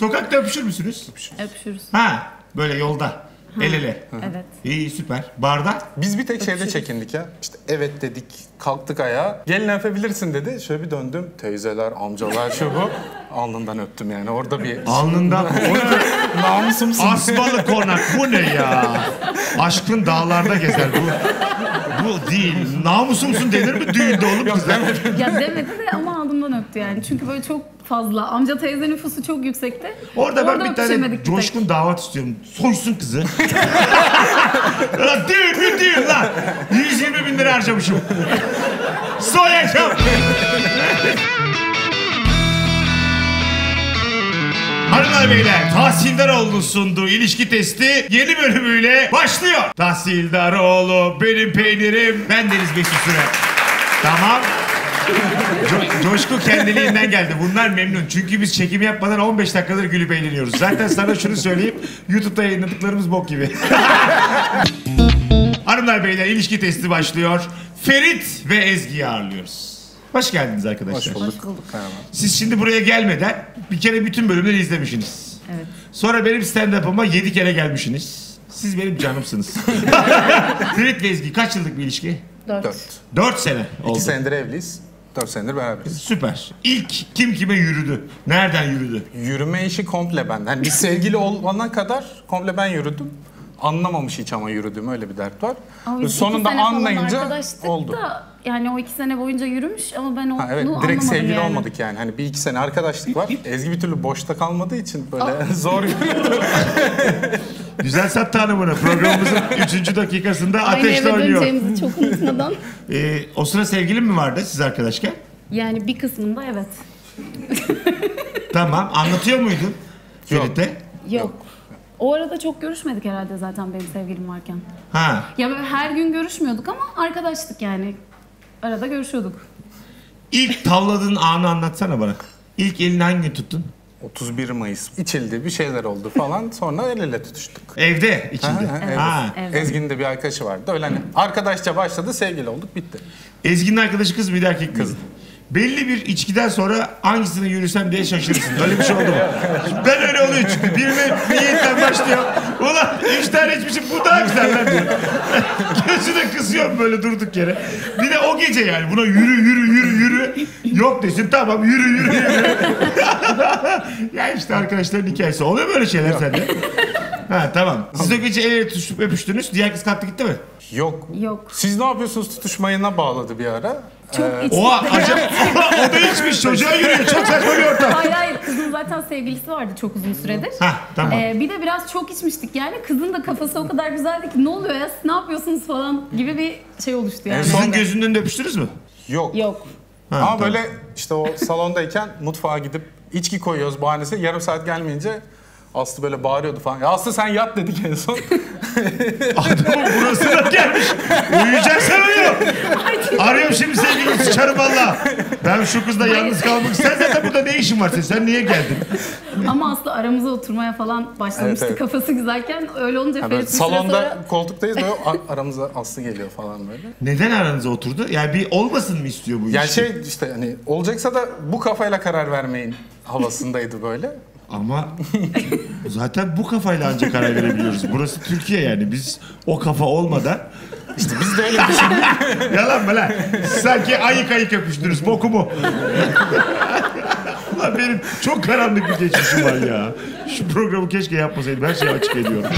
Sokakta öpüşür müsünüz? Öpüşürüz. Ha böyle yolda. El ele. Evet. İyi süper. Barda? Biz bir tek şeyde çekindik ya. İşte evet dedik, kalktık ayağa. Gelin öpebilirsin dedi. Şöyle bir döndüm. Teyzeler, amcalar şu bu. Alnından öptüm yani. Orada bir Alnından. namusumsun. Asmalı konak bu ne ya? Aşkın dağlarda gezer bu. Bu değil. Namusumsun denir mi düğünde oğlum kızlar? Ya demedi de ama öptü yani. Çünkü böyle çok fazla. Amca teyze nüfusu çok yüksekti. Orada ben bir tane bir coşkun davat istiyorum. Soysun kızı. lan düğün mü düğün lan? 120 bin lira harcamışım. Soyacağım. Hanımlar beyler Tahsildaroğlu'nun sunduğu ilişki testi yeni bölümüyle başlıyor. Tahsildaroğlu benim peynirim. Ben Deniz Beşik Süre. Tamam. Co- coşku kendiliğinden geldi. Bunlar memnun. Çünkü biz çekim yapmadan 15 dakikadır gülüp eğleniyoruz. Zaten sana şunu söyleyeyim. YouTube'da yayınladıklarımız bok gibi. Hanımlar beyler ilişki testi başlıyor. Ferit ve Ezgi'yi ağırlıyoruz. Hoş geldiniz arkadaşlar. Hoş bulduk. Siz şimdi buraya gelmeden bir kere bütün bölümleri izlemişsiniz. Evet. Sonra benim stand-up'ıma 7 kere gelmişsiniz. Siz benim canımsınız. Ferit ve Ezgi kaç yıllık bir ilişki? Dört. Dört. 4 sene oldu. İki senedir evliyiz. Dört senedir beraberiz. Süper. İlk kim kime yürüdü? Nereden yürüdü? Yürüme işi komple ben. Hani biz sevgili olana kadar komple ben yürüdüm. Anlamamış hiç ama yürüdüğüm öyle bir dert var. Ama biz Sonunda iki sene falan anlayınca oldu. Da, yani o iki sene boyunca yürümüş ama ben onu Ha, evet anlamadım direkt sevgili yani. olmadık yani. Hani bir iki sene arkadaşlık var. Ezgi bir türlü boşta kalmadığı için böyle zor yürüyordu. Güzel Sattı Hanım'ını programımızın 3. dakikasında Aynı ateşle eve oynuyor. döneceğimizi çok unutmadan. Ee, o sıra sevgilin mi vardı siz arkadaşken? Yani bir kısmında evet. Tamam. Anlatıyor muydun Yok. Ferit'e? Yok. O arada çok görüşmedik herhalde zaten benim sevgilim varken. Ha. Ya böyle her gün görüşmüyorduk ama arkadaştık yani. Arada görüşüyorduk. İlk tavladığın anı anlatsana bana. İlk elini hangi tuttun? 31 Mayıs içildi bir şeyler oldu falan sonra el ele tutuştuk. Evde içinde. Ha, ha, evet. Ha. Evet. Ezgi'nin de bir arkadaşı vardı. Öyle hani arkadaşça başladı sevgili olduk bitti. Ezgi'nin arkadaşı kız mıydı erkek miydi? Belli bir içkiden sonra hangisini yürüsem diye şaşırırsın. Öyle bir şey oldu mu? Ben öyle oluyor çünkü. Birine niyetten başlıyor. Ulan üç tane içmişim bu daha güzel lan diyor. Gözüne kısıyorum böyle durduk yere. Bir de o gece yani buna yürü yürü yürü yürü. Yok desin tamam yürü yürü yürü. ya işte arkadaşların hikayesi. Oluyor mu öyle şeyler sende? Ha tamam. Siz o gece el ele tutuşup öpüştünüz. Diğer kız kalktı gitti mi? Yok. Yok. Siz ne yapıyorsunuz tutuşmayına bağladı bir ara. Çok içtik. Oha acaba o da içmiş çocuğa yürüyor. Çok saçma bir ortam. Hayır hayır kızın zaten sevgilisi vardı çok uzun süredir. Hah tamam. Ee, bir de biraz çok içmiştik yani. Kızın da kafası o kadar güzeldi ki ne oluyor ya siz ne yapıyorsunuz falan gibi bir şey oluştu yani. Sizin gözünün önünde öpüştünüz mü? Yok. Yok. Ha, Ama tamam. böyle işte o salondayken mutfağa gidip içki koyuyoruz bahanesi. Yarım saat gelmeyince Aslı böyle bağırıyordu falan. Ya Aslı sen yat dedik en son. Adamın burasına gelmiş. Uyuyacaksan uyu. Arıyorum şimdi sevgilini sıçarım valla. Ben şu kızla yalnız kalmak... Sen zaten burada ne işin var senin? Sen niye geldin? Ama Aslı aramıza oturmaya falan başlamıştı Evet, evet. kafası güzelken. Öyle olunca Yani böyle Ferit bir süre salonda sonra... koltuktayız böyle a- aramıza Aslı geliyor falan böyle. Neden aranıza oturdu? Yani bir olmasın mı istiyor bu Yani ilişki? şey işte hani olacaksa da bu kafayla karar vermeyin havasındaydı böyle. Ama zaten bu kafayla ancak karar verebiliyoruz. Burası Türkiye yani. Biz o kafa olmadan... İşte biz de öyle şey. Yalan mı lan? Sanki ayık ayık öpüştünüz. Boku mu? Ulan benim çok karanlık bir geçmişim var ya. Şu programı keşke yapmasaydım. Her şeyi açık ediyorum.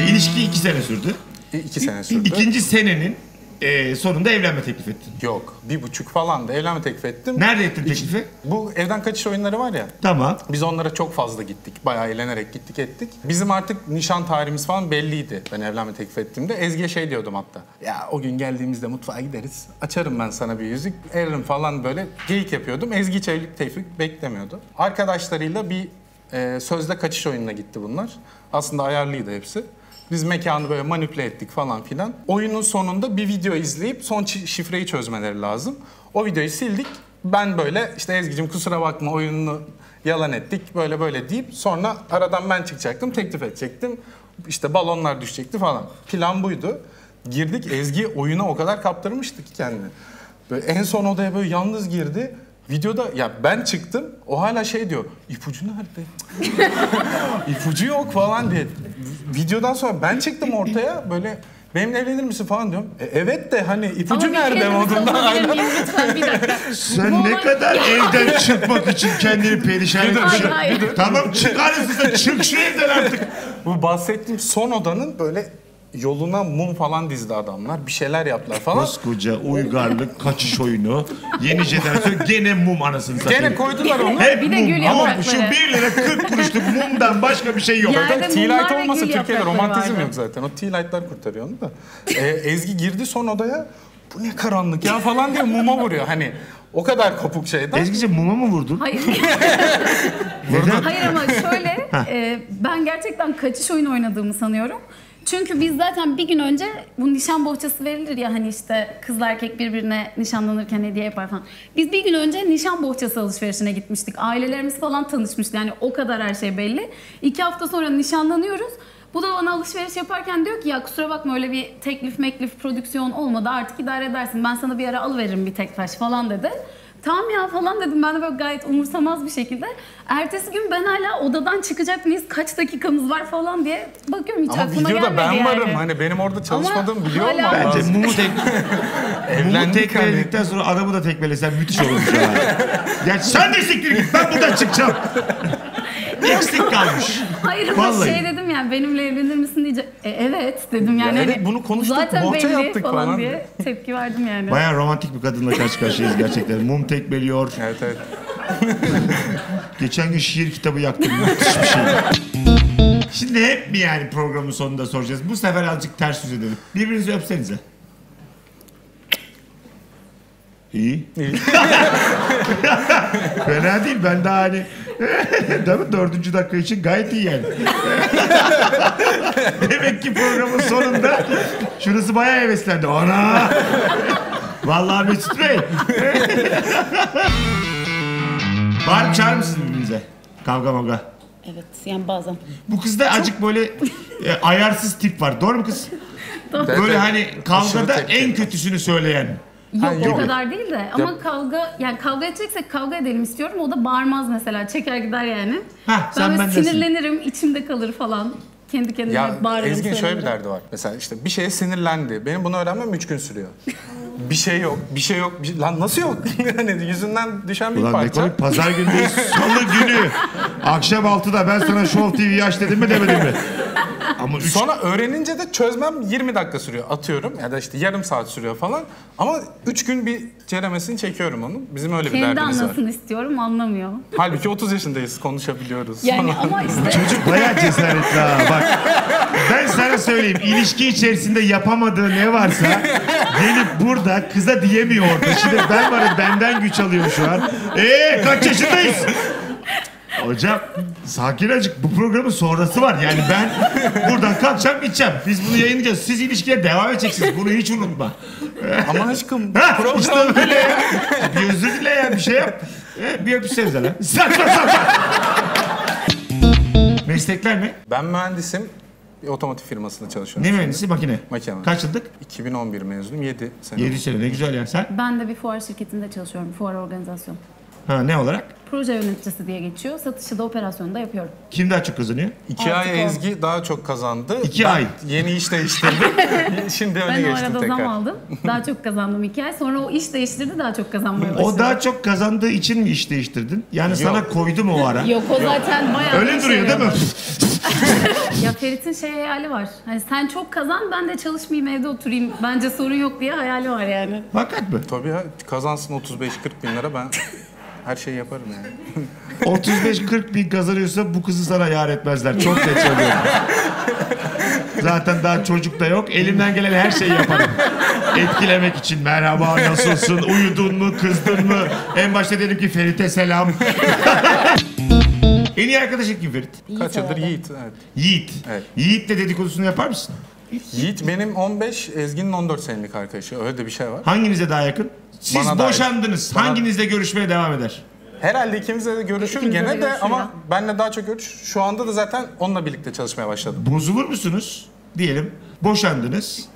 Ee, ilişki iki sene sürdü. İki sene sürdü. İkinci senenin e, sonunda evlenme teklif ettin. Yok. Bir buçuk falan da evlenme teklif ettim. Nerede ettin teklifi? Bu evden kaçış oyunları var ya. Tamam. Biz onlara çok fazla gittik. Bayağı eğlenerek gittik ettik. Bizim artık nişan tarihimiz falan belliydi. Ben evlenme teklif ettiğimde. Ezgi'ye şey diyordum hatta. Ya o gün geldiğimizde mutfağa gideriz. Açarım ben sana bir yüzük. Eririm falan böyle geyik yapıyordum. Ezgi hiç evlilik teklif beklemiyordu. Arkadaşlarıyla bir e, sözde kaçış oyununa gitti bunlar. Aslında ayarlıydı hepsi. Biz mekanı böyle manipüle ettik falan filan. Oyunun sonunda bir video izleyip son şifreyi çözmeleri lazım. O videoyu sildik. Ben böyle işte Ezgi'cim kusura bakma oyununu yalan ettik böyle böyle deyip sonra aradan ben çıkacaktım teklif edecektim. İşte balonlar düşecekti falan. Plan buydu. Girdik Ezgi oyuna o kadar kaptırmıştı ki kendini. Böyle en son odaya böyle yalnız girdi. Videoda ya ben çıktım o hala şey diyor ipucu nerede? ipucu yok falan diye. Videodan sonra ben çıktım ortaya böyle benimle evlenir misin falan diyorum. E, evet de hani ipucu Ama nerede kere modunda olabilir hala. miyim lütfen bir dakika. Sen ne kadar evden çıkmak için kendini perişan etmişsin. hayır. Tamam çık arasında çık şu evden artık. Bu bahsettiğim son odanın böyle yoluna mum falan dizdi adamlar. Bir şeyler yaptılar falan. Koskoca uygarlık kaçış oyunu. Yeni jenerasyon gene mum anasını satayım. Gene koydular onu. Hep Bir de mum gül ama yaprakları. şu 1 lira 40 kuruşluk mumdan başka bir şey yok. Yani- Nerede Tea mumlar light ve olmasa gül Türkiye'de yaprakları romantizm vardı. yok zaten. O tea light'lar kurtarıyor onu da. Ee, Ezgi girdi son odaya. Bu ne karanlık ya falan diye muma vuruyor. Hani o kadar kopuk şeyden. Ezgi'ciğim muma mı vurdun? Hayır. Neden? Hayır ama şöyle e, ben gerçekten kaçış oyunu oynadığımı sanıyorum. Çünkü biz zaten bir gün önce bu nişan bohçası verilir ya hani işte kızla erkek birbirine nişanlanırken hediye yapar falan. Biz bir gün önce nişan bohçası alışverişine gitmiştik. Ailelerimiz falan tanışmıştı yani o kadar her şey belli. İki hafta sonra nişanlanıyoruz. Bu da bana alışveriş yaparken diyor ki ya kusura bakma öyle bir teklif meklif prodüksiyon olmadı artık idare edersin. Ben sana bir ara alıveririm bir tek taş falan dedi. Tamam ya falan dedim ben de böyle gayet umursamaz bir şekilde. Ertesi gün ben hala odadan çıkacak mıyız kaç dakikamız var falan diye bakıyorum hiç Ama aklıma videoda gelmedi ben yani. varım. Hani benim orada çalışmadığımı biliyor hala- olmam Bence mumu tek... mumu Evlendik tekmeledikten sonra adamı da tekmelesen müthiş olurmuş ya. Ya sen de siktir git ben buradan çıkacağım. Eksik kalmış. Hayır ama Vallahi. şey dedim yani benimle evlenir misin diyece e, evet dedim yani. Ya evet, hani, bunu konuştuk, Zaten bohça belli yaptık falan, falan. diye tepki verdim yani. Baya romantik bir kadınla karşı karşıyayız gerçekten. Mum tekmeliyor. Evet evet. Geçen gün şiir kitabı yaktım. Müthiş bir şey. Şimdi hep mi yani programın sonunda soracağız? Bu sefer azıcık ters yüz edelim. Birbirinizi öpsenize. İyi. Fena değil. Ben daha hani... Değil mi? Dördüncü dakika için gayet iyi yani. Demek ki programın sonunda şurası bayağı heveslendi. Ana! Vallahi Mesut Bey. Bağırıp çağırır mısınız birbirinize? Kavga mavga. Evet yani bazen. Bu kızda acık böyle e, ayarsız tip var. Doğru mu kız? Böyle Evet, hani kavgada en kötüsünü söyleyen. Yok Ha, o kadar değil de ama kavga yani kavga edeceksek kavga edelim istiyorum. O da bağırmaz mesela. Çeker gider yani. Sen ben böyle bendesin. sinirlenirim, içimde kalır falan. Kendi kendime Ya bağırırım. Ezgi'nin şöyle bir derdi var. Mesela işte bir şeye sinirlendi. Benim bunu öğrenmem 3 gün sürüyor. bir şey yok, bir şey yok. Bir şey- Lan nasıl yok? hani yüzünden düşen bir Ulan ne parça. komik pazar gündeyiz. Salı günü. Akşam 6'da ben sana Show TV'yi aç dedim mi demedim mi? Ama üç... Sonra öğrenince de çözmem 20 dakika sürüyor. Atıyorum ya da işte yarım saat sürüyor falan. Ama 3 gün bir ceremesini çekiyorum onun. Bizim öyle bir Kendi derdimiz var. anlasın istiyorum anlamıyor. Halbuki 30 yaşındayız, konuşabiliyoruz. Yani falan. ama işte Çocuk bayağı cesaretli ha. Bak ben sana söyleyeyim. ilişki içerisinde yapamadığı ne varsa gelip burada kıza diyemiyor orada. Şimdi ben varım benden güç alıyor şu an. Eee kaç yaşındayız? Hocam sakin acık bu programın sonrası var. Yani ben buradan kalkacağım gideceğim. Biz bunu yayınlayacağız. Siz ilişkiye devam edeceksiniz. Bunu hiç unutma. Ama aşkım Ha, program işte böyle ya. Bir özür dile ya bir şey yap. E, bir öpüşsenize lan. Saçma sapan. Meslekler ne? Ben mühendisim. Bir otomotiv firmasında çalışıyorum. Ne mühendisi? Makine. Makine. Kaç yıllık? 2011 mezunum, 7 sene. 7 sene. Ne güzel yani. Sen? ben de bir fuar şirketinde çalışıyorum. Fuar organizasyon. Ha ne olarak? Proje yöneticisi diye geçiyor. Satışı da operasyonu da yapıyorum. Kim daha çok kazanıyor? 2 Artık ay o. Ezgi daha çok kazandı. İki Ben ay. Yeni iş değiştirdim. Şimdi öne Ben o geçtim arada tekrar. zam aldım. Daha çok kazandım iki ay. Sonra o iş değiştirdi daha çok kazanmaya başladı. O daha çok kazandığı için mi iş değiştirdin? Yani sana koydu mu o ara? Yok o zaten bayağı Öyle bir duruyor değil mi? Ya Ferit'in şey hayali var. Hani sen çok kazan ben de çalışmayayım evde oturayım. Bence sorun yok diye hayali var yani. Fakat mı? Tabii ya kazansın 35-40 bin lira ben her şeyi yaparım yani. 35-40 bin kazanıyorsa bu kızı sana yar etmezler. Çok net söylüyorum. Zaten daha çocuk da yok. Elimden gelen her şeyi yaparım. Etkilemek için merhaba nasılsın, uyudun mu, kızdın mı? En başta dedim ki Ferit'e selam. en iyi arkadaşın kim Ferit? Kaç yıldır Yiğit. Evet. Yiğit. Evet. Yiğit'le dedikodusunu yapar mısın? Yiğit benim 15, Ezgi'nin 14 senelik arkadaşı. Öyle de bir şey var. Hanginize daha yakın? Siz Bana boşandınız. Bana- Hanginizle görüşmeye devam eder? Herhalde ikimizle de görüşür İkimiz de gene de görüşür ama ya. benle daha çok görüş. Şu anda da zaten onunla birlikte çalışmaya başladım. Bozulur musunuz? Diyelim boşandınız.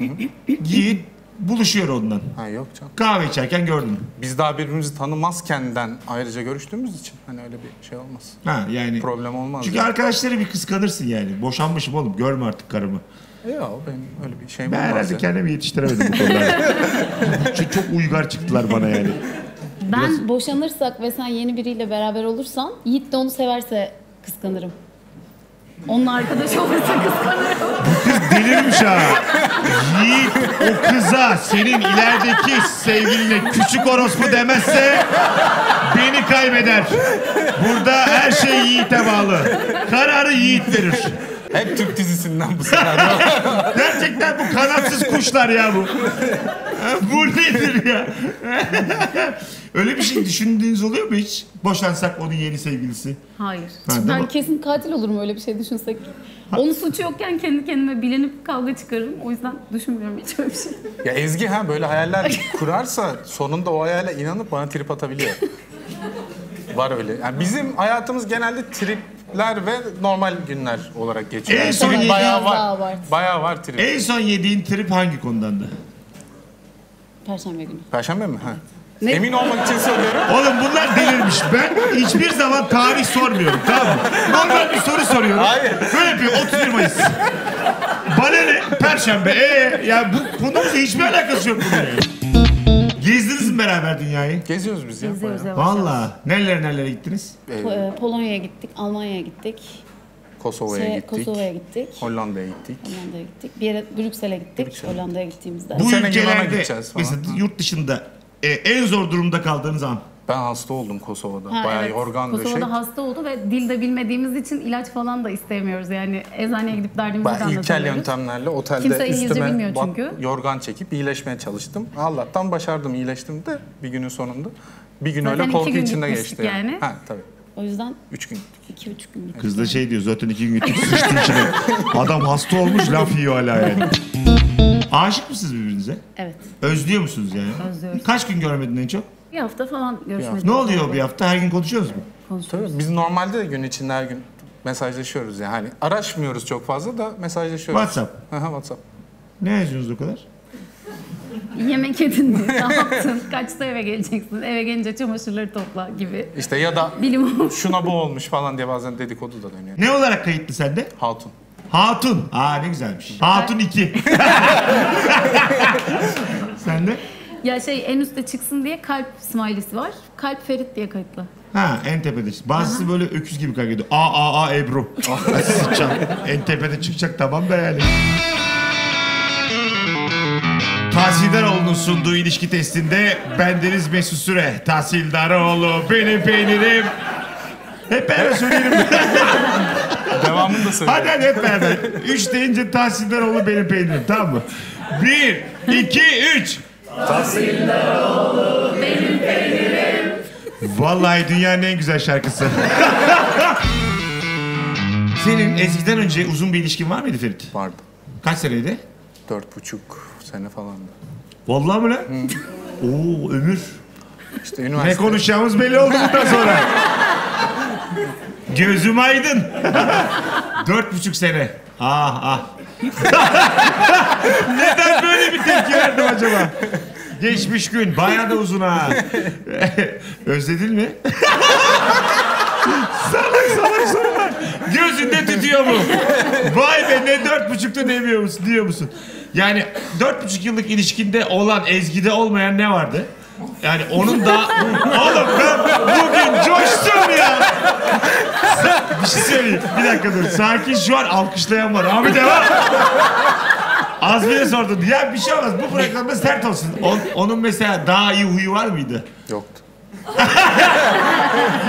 Yiğit buluşuyor ondan. Ha yok canım. Kahve içerken gördün. Biz daha birbirimizi tanımazkenden ayrıca görüştüğümüz için hani öyle bir şey olmaz. Ha yani. Problem olmaz. Çünkü yani. arkadaşları bir kıskanırsın yani. Boşanmışım oğlum görme artık karımı. Yok benim öyle bir şeyim Ben olmaz. herhalde kendimi yetiştiremedim bu konuda. Çünkü çok uygar çıktılar bana yani. Ben boşanırsak ve sen yeni biriyle beraber olursan Yiğit de onu severse kıskanırım. Onunla arkadaş olursa kıskanırım. Delirmiş ha. Yiğit o kıza senin ilerideki sevgiline küçük orospu demezse beni kaybeder. Burada her şey Yiğit'e bağlı. Kararı Yiğit verir. Hep Türk dizisinden bu senaryo. Gerçekten bu kanatsız kuşlar ya bu. bu nedir ya? Öyle bir şey düşündüğünüz oluyor mu hiç? Boşansak onun yeni sevgilisi. Hayır. Ha, ben mi? kesin katil olurum öyle bir şey düşünsek. Onun suçu yokken kendi kendime bilenip kavga çıkarırım. O yüzden düşünmüyorum hiç öyle bir şey. ya Ezgi ha böyle hayaller kurarsa sonunda o hayale inanıp bana trip atabiliyor. Var öyle. Yani bizim hayatımız genelde tripler ve normal günler olarak geçiyor. En Yani son trip bayağı daha var. abart. Bayağı var trip. En son yediğin trip hangi konudandı? Perşembe günü. Perşembe mi? Ha. Ne? Emin olmak için söylüyorum. Oğlum bunlar delirmiş. Ben hiçbir zaman tarih sormuyorum tamam mı? Normal bir soru soruyorum. Hayır. Böyle yapıyor 31 Mayıs. Bana ne? Perşembe. Ee, ya bu konumuzla hiçbir alakası yok bunun yani. Mi beraber dünyayı? Geziyoruz biz ya. Bayağı. yavaş. Valla. Nerelere nerelere gittiniz? Ee, Po- e, Polonya'ya gittik, Almanya'ya gittik, Kosova'ya şey, gittik. Kosova'ya gittik, Hollanda'ya gittik. Hollanda'ya gittik. Bir yere Brüksel'e gittik, Brüksel. Hollanda'ya gittiğimizde. Bu sene Yunan'a ülkelerde gideceğiz falan. mesela yurt dışında e, en zor durumda kaldığınız an. Ben hasta oldum Kosova'da. Ha, Bayağı evet. yorgan Kosova'da döşek. hasta oldu ve dilde bilmediğimiz için ilaç falan da istemiyoruz. Yani eczaneye gidip derdimizi Ben ilkel anlatıyoruz. yöntemlerle otelde Kimse üstüme bilmiyor bat- çünkü. yorgan çekip iyileşmeye çalıştım. Allah'tan başardım iyileştim de bir günün sonunda. Bir gün Zaten öyle korku gün içinde geçti yani. yani. Ha tabii. O yüzden Üç gün. iki üç gün gittik. Kız da şey diyor zaten iki gün gittik sıçtım içine. Adam hasta olmuş laf yiyor hala yani. Aşık mısınız birbirinize? Evet. Özlüyor musunuz yani? Özlüyoruz. Kaç gün görmedin en çok? Bir hafta falan görüşmedik. Ne oluyor bir hafta? Her gün konuşuyoruz mu? Konuşuyoruz. Tabii biz normalde de gün içinde her gün mesajlaşıyoruz yani. Hani araşmıyoruz çok fazla da mesajlaşıyoruz. WhatsApp. Aha WhatsApp. Ne yazıyorsunuz o kadar? Yemek yedin mi? Ne yaptın? Kaçta eve geleceksin? Eve gelince çamaşırları topla gibi. İşte ya da Bilim şuna bu olmuş falan diye bazen dedikodu da dönüyor. Ne olarak kayıtlı sende? Hatun. Hatun. Aa ne güzelmiş. Hatun 2. Sende? Ya şey en üstte çıksın diye kalp smiley'si var. Kalp Ferit diye kayıtlı. Ha en tepede. Bazısı böyle öküz gibi kaydediyor. A A A Ebru. En tepede çıkacak tamam da yani. Tahsildaroğlu'nun sunduğu ilişki testinde bendeniz Mesut Süre. Tahsildaroğlu benim peynirim. Hep beraber söyleyelim. Devamını da söyle. hadi hadi hep beraber. Üç deyince Tahsildaroğlu benim peynirim tamam mı? Bir, iki, üç. Vallahi dünyanın en güzel şarkısı. Senin eskiden önce uzun bir ilişkin var mıydı Ferit? Vardı. Kaç seneydi? Dört buçuk sene falandı. Vallahi mı lan? Oo ömür. İşte Ne üniversite. konuşacağımız belli oldu bundan sonra. Gözüm aydın. Dört buçuk sene. Ah ah. Neden böyle bir tepki verdim acaba? Geçmiş gün. Bayağı da uzun ha. Özledin mi? salak salak sorular. Gözünde tutuyor mu? Vay be ne dört buçukta demiyor musun diyor musun? Yani dört buçuk yıllık ilişkinde olan Ezgi'de olmayan ne vardı? Yani onun da... Oğlum ben bugün coştum ya. Bir şey söyleyeyim. Bir dakika dur. Sakin şu an alkışlayan var. Abi devam. Az bile sordun. Ya bir şey olmaz. Bu programda sert olsun. On- onun mesela daha iyi huyu var mıydı? Yoktu.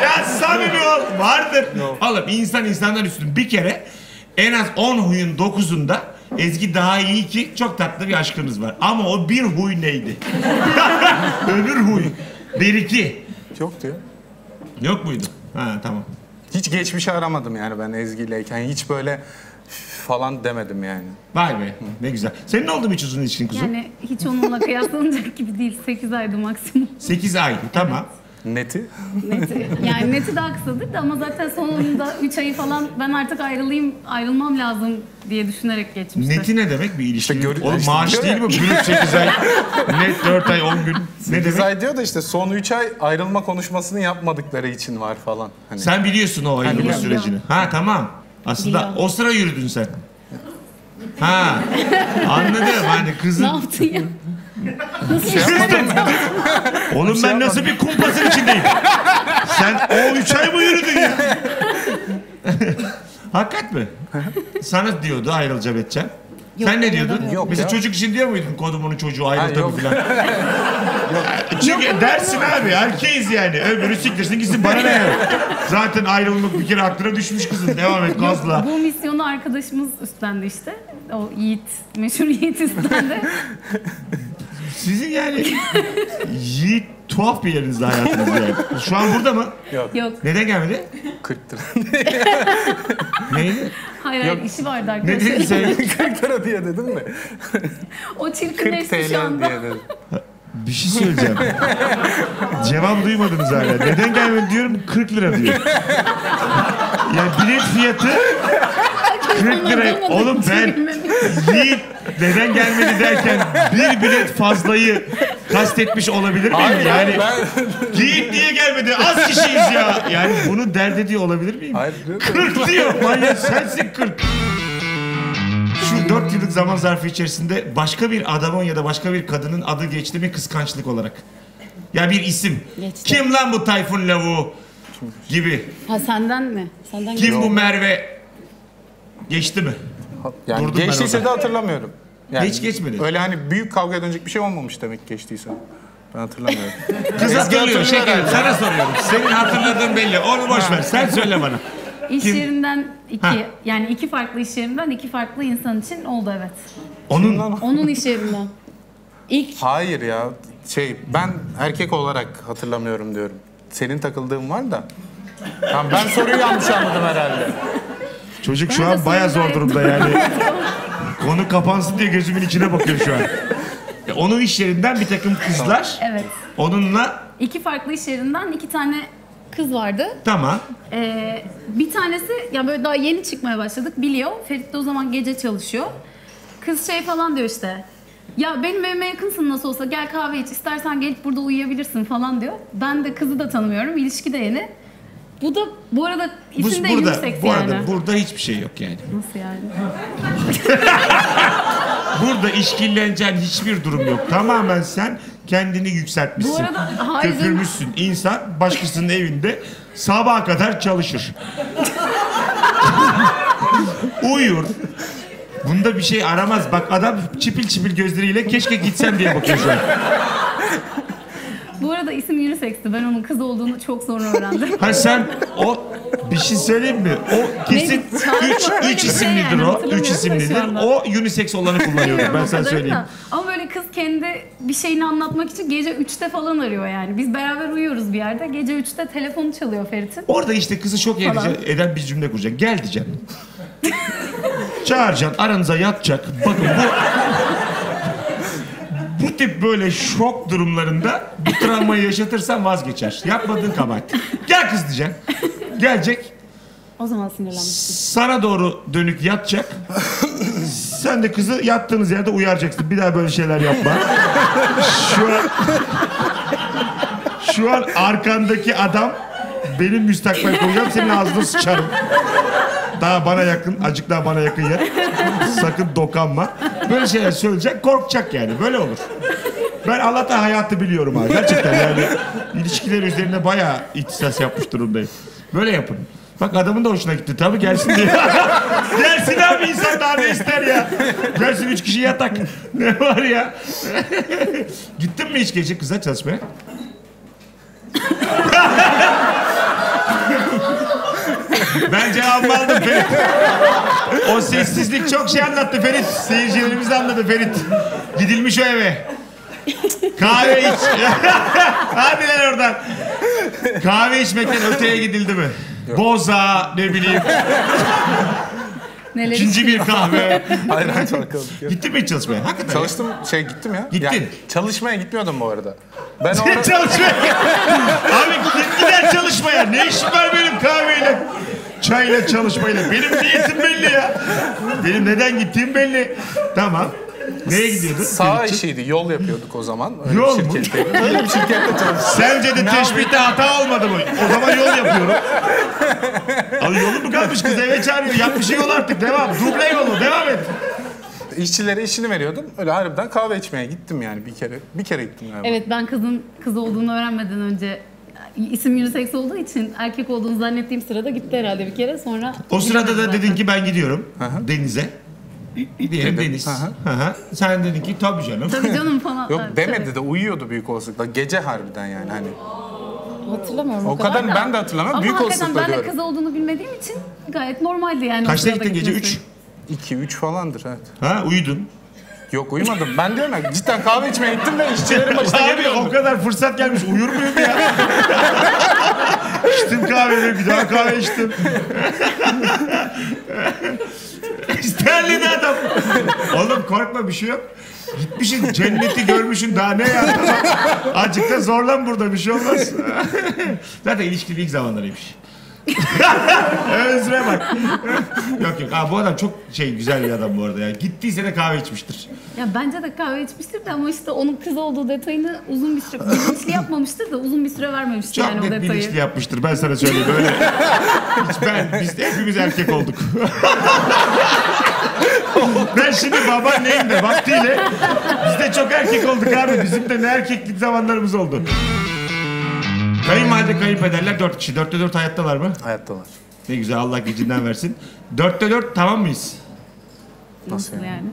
Ya samimi ol. Vardır. Oğlum insan insanlar üstün. Bir kere en az 10 huyun 9'unda Ezgi daha iyi ki çok tatlı bir aşkınız var. Ama o bir huy neydi? Öbür huy. Bir iki. Yoktu ya. Yok muydu? Ha tamam. Hiç geçmişi aramadım yani ben Ezgi'yleyken. Hiç böyle falan demedim yani. Vay be. Ne güzel. Senin oldu mu hiç uzun ilişkin kuzum? Yani hiç onunla kıyaslanacak gibi değil. 8 aydı maksimum. 8 ay. Tamam. Neti. Neti. Yani neti daha kısadır da ama zaten sonunda 3 ayı falan ben artık ayrılayım, ayrılmam lazım diye düşünerek geçmiştir. Neti ne demek bir ilişki? İşte gör- Oğlum işte maaş değil mi? Brüt 8 ay, net 4 ay 10 gün. Ne 8 demek? ay diyor da işte son 3 ay ayrılma konuşmasını yapmadıkları için var falan. Hani Sen biliyorsun o ayrılma biliyorum. sürecini. Ha tamam. Aslında Biliyorum. o sıra yürüdün sen. Ha anladım hani Ne kızın. yaptın ya? Oğlum ben nasıl bir kumpasın içindeyim? Sen o 3 ay mı yürüdün ya? Hakikat mi? Sana diyordu ayrılacağım edeceğim. Yok, Sen ne diyordun? Yok Mesela ya. çocuk için diyor muydun kodumunun çocuğu ayrıl tabii yok. filan. Çünkü dersin abi erkeğiz yani. Öbürü siktirsin gitsin bana ne yani. Zaten ayrılmak bir kere aklına düşmüş kızın. Devam et gazla. Bu misyonu arkadaşımız üstlendi işte. O Yiğit, meşhur Yiğit üstlendi. Sizin yani yiğit tuhaf bir yerinizde hayatınız yani. Şu an burada mı? Yok, Neden gelmedi? 40 lira. Neydi? hayır hayır işi vardı Ne dedin arkadaşlar. sen? 40 lira diye dedim mi? O 40 çirkinleşti şu TL anda. diye dedim. Bir şey söyleyeceğim. Cevap duymadınız hala. Neden gelmedi diyorum 40 lira diyor. Yani bilet fiyatı 40 lira. Oğlum ben Yiğit neden gelmedi derken bir bilet fazlayı kastetmiş olabilir miyim? Hayır, yani ben... Yiğit niye gelmedi? Az kişiyiz ya. Yani bunu dert ediyor olabilir miyim? Hayır. 40 diyor. Manyak sensin 40. Şu 4 yıllık zaman zarfı içerisinde başka bir adamın ya da başka bir kadının adı geçti mi kıskançlık olarak? Ya bir isim. Geçti. Kim lan bu Tayfun lavuğu? Gibi. Ha senden mi? Senden Kim bu Merve? Geçti mi? Yani Durdum geçtiyse de hatırlamıyorum. Yani Hiç geçmedi. Öyle hani büyük kavgaya dönecek bir şey olmamış demek ki geçtiyse. Ben hatırlamıyorum. Kız hatırlıyor şekerim. Sana soruyorum. Senin hatırladığın belli. Onu boş ver. Sen söyle bana. İş Kim? yerinden iki, Ha. yani iki farklı iş yerinden iki farklı insan için oldu evet. Onun Onun iş yerinden. İlk Hayır ya. Şey ben erkek olarak hatırlamıyorum diyorum. Senin takıldığın var da. Tamam, ben soruyu yanlış anladım herhalde. Çocuk Ben şu an baya zor durumda yani. Konu kapansın diye gözümün içine bakıyor şu an. Onun iş yerinden bir takım kızlar evet. onunla İki farklı iş yerinden iki tane kız vardı. tamam Ee, bir tanesi ya böyle daha yeni çıkmaya başladık biliyor. Ferit de o zaman gece çalışıyor. Kız şey falan diyor işte. Ya benim evime yakınsın nasıl olsa gel kahve iç istersen gelip burada uyuyabilirsin falan diyor. Ben de kızı da tanımıyorum ilişki de yeni. Bu da bu arada isim de burada unisex bu arada yani. burada hiçbir şey yok yani. Nasıl yani? Burada işkilleneceğin hiçbir durum yok. Tamamen sen kendini yükseltmişsin. Bu arada hayır. Köpürmüşsün. İnsan başkasının evinde sabaha kadar çalışır. Uyur. Bunda bir şey aramaz. Bak adam çipil çipil gözleriyle keşke gitsem diye bakıyor şu an. Bu arada isim unisex'ti. Ben onun kız olduğunu çok sonra öğrendim. Ha sen o bir şey söyleyeyim mi? O kesin Ne? Çağrı üç, mı? Öyle üç bir şey isimlidir yani, o. Üç da isimlidir. anda. O unisex olanı kullanıyordur ben O sana kadarını söyleyeyim. da. Ama böyle kız kendi bir şeyini anlatmak için gece 3'te falan arıyor yani. Biz beraber uyuyoruz bir yerde. Gece 3'te telefonu çalıyor Ferit'in. Orada işte kızı şok edici eden bir cümle kuracaksın. Gel diyeceksin. Çağıracaksın aranıza yatacak. Bakın bu bu tip böyle şok durumlarında bu travmayı yaşatırsan vazgeçer. Yapmadığın kabahat. Gel kız diyeceksin. Gelecek O zaman sinirlenmiştim. sana doğru dönük yatacak. Sen de kızı yattığınız yerde uyaracaksın. Bir daha böyle şeyler yapma. Şu an şu an arkandaki adam benim müstakbel kocam senin ağzına sıçarım. Daha bana yakın, acık daha bana yakın yer. Sakın dokanma. Böyle şeyler söyleyecek, korkacak yani. Böyle olur. Ben Allah'tan hayatı biliyorum abi. Gerçekten yani ilişkiler üzerine bayağı ihtisas yapmış durumdayım. Böyle yapın. Bak adamın da hoşuna gitti tabii gelsin diye. gelsin abi insan daha ne ister ya. Gelsin üç kişi yatak. Ne var ya. Gittin mi hiç gece kıza çalışmaya? Ben cevabımı aldım Ferit. O sessizlik çok şey anlattı Ferit. Seyircilerimiz anladı Ferit. Gidilmiş o eve. Kahve iç. Hadi lan oradan. Kahve içmekten öteye gidildi mi? Boza ne bileyim. Neler İkinci bir kahve. Hayır bakalım. Gittin mi hiç çalışmaya? Hakikaten. Çalıştım şey gittim ya. Gittin. Yani çalışmaya gitmiyordum bu arada. Ben Sen orada çalışmaya. Abi git gider çalışmaya. Ne işim var benim kahveyle? Çayla çalışmayla. Benim niyetim belli ya. Benim neden gittiğim belli. Tamam. Neye gidiyordun? sağ için? işiydi. Yol yapıyorduk o zaman. Öyle Yol bir mu? şirketteydim. Öyle bir şirkette çalıştım. Sence de Ne teşbihte hata olmadı mı? O zaman yol yapıyorum. Abi yolu mu kalmış kız eve çağırıyor. Yapmışı yol artık devam. Duble yolu devam et. İşçilere işini veriyordum. Öyle harbiden kahve içmeye gittim yani bir kere. Bir kere gittim galiba. Evet ben kızın kız olduğunu öğrenmeden önce isim unisex olduğu için erkek olduğunu zannettiğim sırada gitti herhalde bir kere sonra. O sırada da dedin ki ben gidiyorum denize. Diyelim Dedim, deniz. hı hı. Hı hı. Sen dedin ki tabii canım. Tabii canım falan. Yok demedi de uyuyordu büyük olasılıkla. Gece harbiden yani hani. tabii. Hatırlamıyorum o, O kadar da. ben de hatırlamıyorum. Ama Büyük olasılıkla ben de diyorum. kız olduğunu bilmediğim için gayet normaldi yani. Kaçta gittin gece? gitmesi. 3. 2-3 falandır evet. Ha uyudun. Yok uyumadım. Ben diyorum ya cidden kahve içmeye gittim ve işçilerin başına Abi geri o döndüm. kadar fırsat gelmiş uyur muyum ya? içtim kahvemi bir daha kahve içtim. İsterledi adam. Oğlum korkma bir şey yok. Gitmişsin cenneti görmüşsün daha ne ya? Azıcık da zorlan burada bir şey olmaz. Zaten ilişkinin ilk zamanlarıymış. Özre bak. yok yok. Aa, bu adam çok şey güzel bir adam bu arada. Yani. Gittiyse de kahve içmiştir. Ya bence de kahve içmiştir de ama işte onun kız olduğu detayını uzun bir süre bilinçli yapmamıştır da uzun bir süre vermemiştir Çok yani o net detayı. bilinçli yapmıştır. Ben sana söyleyeyim öyle. Hiç ben, biz de hepimiz erkek olduk. ben şimdi babaanneyim de vaktiyle biz de çok erkek olduk abi. Bizim de ne erkeklik zamanlarımız oldu. Kayınvalide kayınpederler dört kişi. Dörtte dört hayattalar mı? Hayattalar. Ne güzel Allah gecinden versin. Dörtte dört tamam mıyız? Nasıl yani?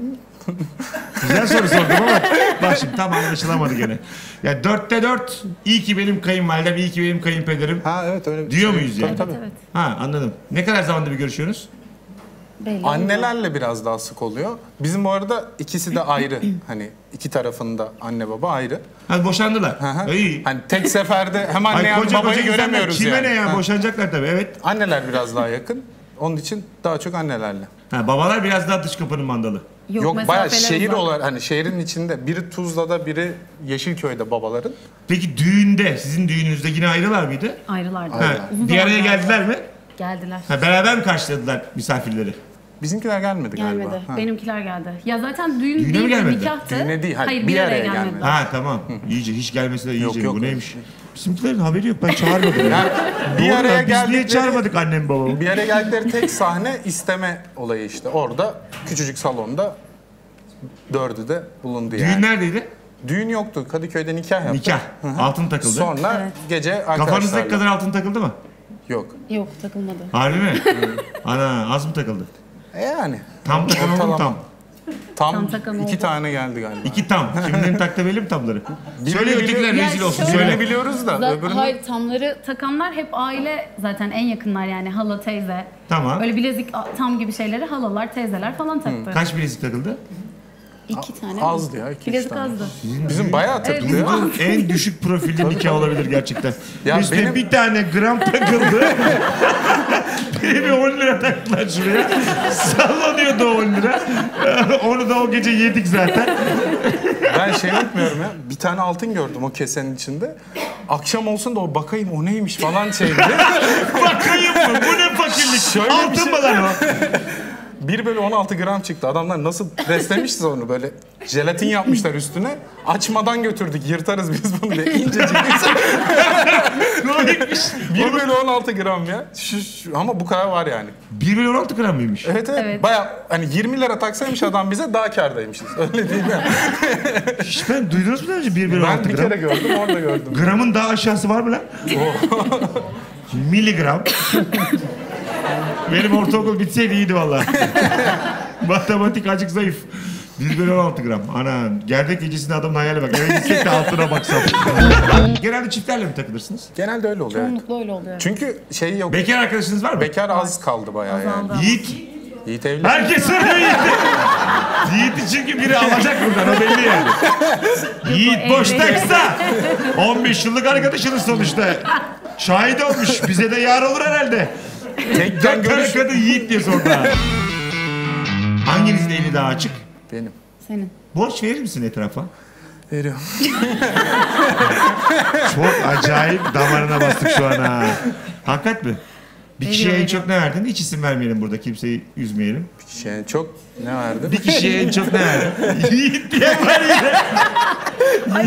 Güzel soru sordum ama bak şimdi tam anlaşılamadı gene. Ya dörtte dört iyi ki benim kayınvalidem, iyi ki benim kayınpederim. Ha evet öyle bir Diyor şey. muyuz yani? Tabii tabii. Evet. Ha anladım. Ne kadar zamandır bir görüşüyorsunuz? Belli. Annelerle biraz daha sık oluyor. Bizim bu arada ikisi de ayrı. hani iki tarafında anne baba ayrı. Ha boşandılar. İyi. Hani tek seferde hem anne hem koca babayı koca göremiyoruz kime yani. ne ya Ha. boşanacaklar tabii evet. Anneler biraz daha yakın. Onun için daha çok annelerle. Ha, babalar biraz daha dış kapının mandalı. Yok, Yok bayağı şehir uzak. olarak hani şehrin içinde biri Tuzla'da biri Yeşilköy'de babaların. Peki düğünde sizin düğününüzde yine ayrılar mıydı? Ayrılardı. Ha, bir araya geldiler mi? Geldiler. Ha, beraber mi karşıladılar misafirleri? Bizimkiler gelmedi Gelmedi. galiba. Ha. Benimkiler geldi. Ya zaten düğün Düğüne değil de gelmedi? nikahtı. Düğüne değil, hayır, Hayır bir bir, araya araya gelmedi. gelmedi. Ha tamam. İyice hiç gelmesi de iyice. Yok, yok. Bu neymiş? Bizimkilerin haberi yok. Ben çağırmadım. ya. Bir Doğru araya Biz niye çağırmadık annem babamı? Bir araya geldikleri tek sahne isteme olayı işte. Orada küçücük salonda dördü de bulundu yani. Düğün neredeydi? Düğün yoktu. Kadıköy'de nikah yaptık. Nikah. Altın takıldı. Sonra Evet. gece arkadaşlarla. Kafanızdaki kadar altın takıldı mı? Yok. Yok takılmadı. Harbi mi? Ana az mı takıldı? E yani. Tam Ortalama. tam? Tam, Tam takan iki oldu. tane geldi galiba. İki tam. Kimlerin taktı belli mi tamları? Söyle ötekiler rezil olsun. şöyle- Söyle. Biliyoruz da Zaten, öbürünü... hayır tamları takanlar hep aile zaten en yakınlar yani hala teyze. Tamam. Öyle bilezik tam gibi şeyleri halalar teyzeler falan taktı. Kaç bilezik takıldı? İki tane. azdı ya, iki, Bilezik tane. azdı. Bizim bayağı bizim Bu en düşük profilli nikah olabilir gerçekten. Ya Üstüne benim- bir tane gram takıldı. Biri bir 10 lira taktılar şuraya. Sallanıyordu o 10 lira. Onu da o gece yedik zaten. Ben şey unutmuyorum ya. Bir tane altın gördüm o kesenin içinde. Akşam olsun da o bakayım o neymiş falan şeydi. Bakayım mı? Bu ne fakirlik? Şöyle bir Altın şey- mı lan o? 1 bölü 16 gram çıktı. Adamlar nasıl reslemişiz onu böyle jelatin yapmışlar üstüne. Açmadan götürdük yırtarız biz bunu diye incecik. Komikmiş. 1 bölü 16 gram ya. Şu, şu- ama bu kadar var yani. 1 milyon 16 gram mıymış? Evet evet. Evet. Baya hani 20 lira taksaymış adam bize daha kârdaymışız. Öyle değil mi? Hiç ben duydunuz mu daha önce 1 milyon Ben 16 bir gram? kere gördüm orada gördüm. Gramın daha aşağısı var mı lan? Miligram. Benim ortaokul bitseydi iyiydi valla. Matematik acık zayıf. 1 bölü 16 gram. Ana gerdek gecesinde adamın hayali bak. Eve gitsek de altına baksam. Genelde çiftlerle mi takılırsınız? Genelde öyle oluyor. evet. Çoğunlukla öyle oluyor. Çünkü şey yok. Bekar arkadaşınız var mı? Bekar az kaldı bayağı yani. Yiğit. Yiğit evli. Herkes soruyor Yiğit'i. Yiğit'i çünkü biri alacak buradan o belli yani. Yiğit boştaksa 15 yıllık arkadaşınız sonuçta. Şahit olmuş. Bize de yar olur herhalde. Tekten görüş. kadın Yiğit diye sordu ha. Hanginizin eli daha açık? Benim. Senin. Borç verir misin etrafa? Veriyorum. Çok acayip damarına bastık şu an ha. Hakikat mi? Bir kişiye en çok ne verdin? Hiç isim vermeyelim burada kimseyi üzmeyelim. Şey, çok ne verdim? Bir kişiye en çok ne verdin? Yiğit diye var yine.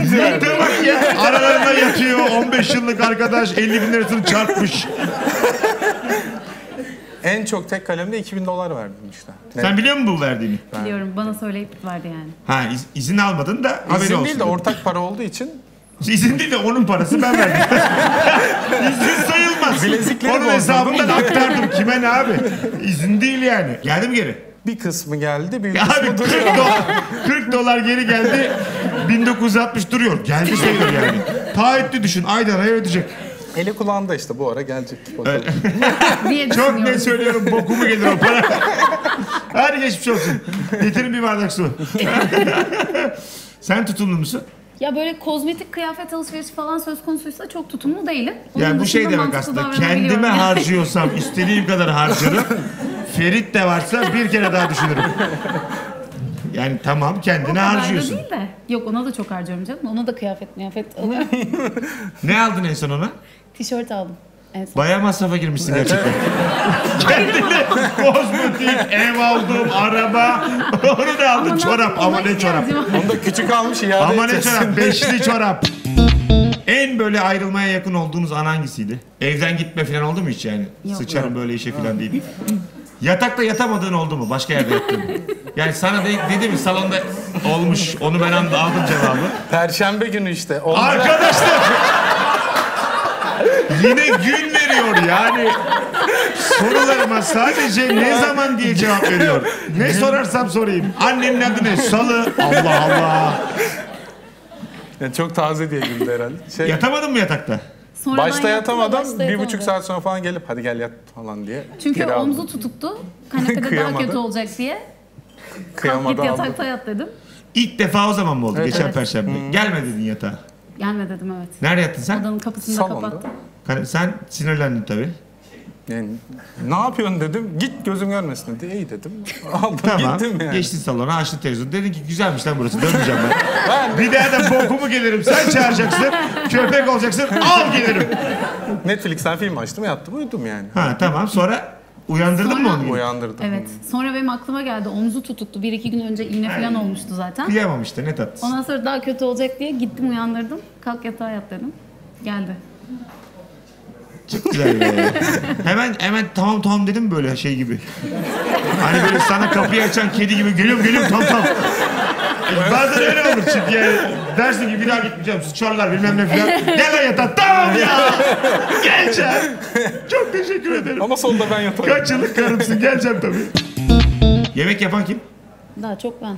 Yiğit'e bak ya. Aralarında yatıyor 15 yıllık arkadaş 50 bin lirasını çarpmış. En çok tek kalemde 2000 dolar verdim işte. Sen biliyor musun bu verdiğini? Biliyorum bana söyleyip verdi yani. Ha iz- izin almadın da haberi İzin olsun. değil de ortak para olduğu için İzin değil de onun parası ben verdim. İzin sayılmaz. Bilezikleri Onun hesabından aktardım. Kime ne abi? İzin değil yani. Geldi mi geri? bir kısmı geldi, bir Ya kısmı abi 40 duruyor. dolar, 40 dolar geri geldi. 1960 duruyor. Geldi sayılır yani. Taahhütlü düşün. Aydan aya ödeyecek. Eli kulağında işte bu ara gelecek. Bakalım. diye Çok ne söylüyorum bokumu gelir o para. Hadi geçmiş olsun. Getirin bir bardak su. Sen tutumlu musun? Ya böyle kozmetik kıyafet alışverişi falan söz konusuysa çok tutumlu değilim. Onun Yani bu şey demek aslında kendime yani. harcıyorsam istediğim kadar harcarım. Ferit de varsa bir kere daha düşünürüm. Yani tamam O kendine kadar da harcıyorsun. değil de. Yok ona da çok harcıyorum canım. Ona da kıyafet kıyafet alıyorum. Ne aldın en son ona? Tişört aldım. En son. Bayağı masrafa girmişsin gerçekten. Kendine kozmetik, ev aldım, araba. Onu da aldın Ama çorap. Ama ne çorap. Onu da küçük almış iade Ama ne çorap? Beşli çorap. En böyle ayrılmaya yakın olduğunuz an hangisiydi? Evden gitme falan oldu mu hiç yani? Yok. Sıçarım böyle işe falan değil. Yatakta yatamadığın oldu mu? Başka yerde yattın mı? Yani sana de, dedi mi salonda olmuş. Onu ben aldım cevabı. Perşembe günü işte. Onda Arkadaşlar. Yine gün veriyor yani. Sorularıma sadece ne zaman diye cevap veriyor. Ne sorarsam sorayım. Annenin adı ne? Salı. Allah Allah. Yani çok taze diye güldü herhalde. Şey, Yatamadın mı yatakta? Sonradan başta yatamadan başta bir buçuk saat sonra falan gelip hadi gel yat falan diye. Çünkü geri aldım. omzu tutuktu. Kanepede daha kötü olacak diye. Kalk Kıyamadı git aldım. yatakta yat dedim. İlk defa o zaman mı oldu? Evet, Geçen evet. perşembe. Gelme dedin yatağa. Gelme dedim evet. Nerede yattın sen? Odanın kapısını da Salonda. kapattım. Hani Sen sinirlendin tabii. Yani, ne yapıyorsun dedim. Git gözüm görmesin dedi. İyi dedim. Aldım Tamam. gittim yani. Geçtin salona açtın televizyonu. Dedin ki güzelmiş lan burası dönmeyeceğim ben. bir daha da bokumu gelirim. Sen çağıracaksın. Köpek olacaksın. Al gelirim. Netflix'ten film açtım yattım uyudum yani. Ha tamam sonra uyandırdın mı Sonra- onu? Uyandırdım. Evet. Sonra benim aklıma geldi. Omzu tutuktu. Bir iki gün önce iğne falan olmuştu zaten. Kıyamam işte ne tatlısın. Ondan sonra daha kötü olacak diye gittim uyandırdım. Kalk yatağa yat dedim. Geldi. Güzel be. hemen hemen tamam tamam dedim böyle şey gibi. Hani böyle sana kapıyı açan kedi gibi geliyorum geliyorum tamam tamam. E, Bazen öyle olur çünkü yani dersin ki bir daha gitmeyeceğim sıçarlar bilmem ne falan. Gel lan yatağa tamam ya. Geleceğim. Çok teşekkür ederim. Ama sonunda ben yatarım. Kaç yıllık karımsın geleceğim tabii. Yemek yapan kim? Daha çok ben.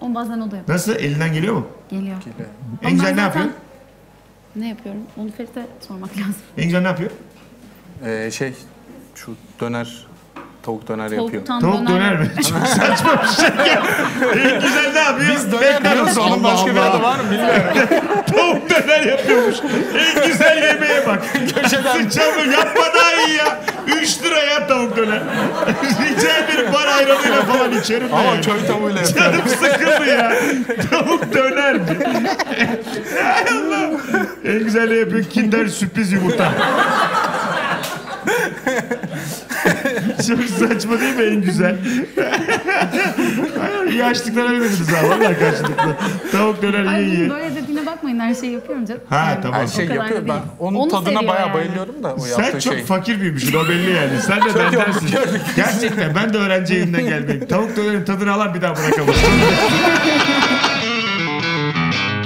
Ama bazen o da yapıyor. Nasıl? Elinden geliyor mu? Geliyor. En Ama güzel ne zaten- yapıyor? Ne yapıyorum? Onu Ferit'e sormak lazım. En güzel ne yapıyor? Ee, şey şu döner tavuk döner yapıyor. Tavuktan Tavuk döner mi? Çok saçma bir şey ya. En güzel ne yapıyor? Biz döner diyoruz onun Allah başka bir adı var mı bilmiyorum. Tavuk döner yapıyormuş. En güzel yemeğe bak. Köşeden. Sıçamı yapma daha iyi ya. 3 lira ya tavuk döner. Rica ederim bar ayranıyla falan içerim Ama yani. köy tavuğuyla yapıyor. Canım sıkıldı ya. Tavuk döner mi? Allah. En güzel yapıyor? Kinder sürpriz yumurta. Çok saçma değil mi en güzel? Açlıklar ölmediniz ha vallahi karşılıklı. Tavuk döner Ay iyi iyi. böyle dediğine bakmayın her şeyi yapıyorum canım. Ha, tamam. Her O şey kadar yapıyor. Ben değil. onun Onu tadına seviyor bayağı yani. bayılıyorum da o Sen yaptığı çok şey. fakir büyümüşsün o belli yani. Sen de gördük. Gerçekten ben de öğrenci evinden gelmeyim. Tavuk dönerin tadını alan bir daha bırakamam.